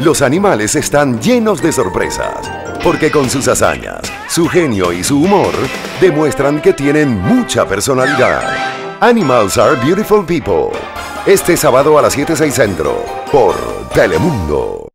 Los animales están llenos de sorpresas, porque con sus hazañas, su genio y su humor, demuestran que tienen mucha personalidad. Animals are beautiful people. Este sábado a las 7.6 centro, por Telemundo.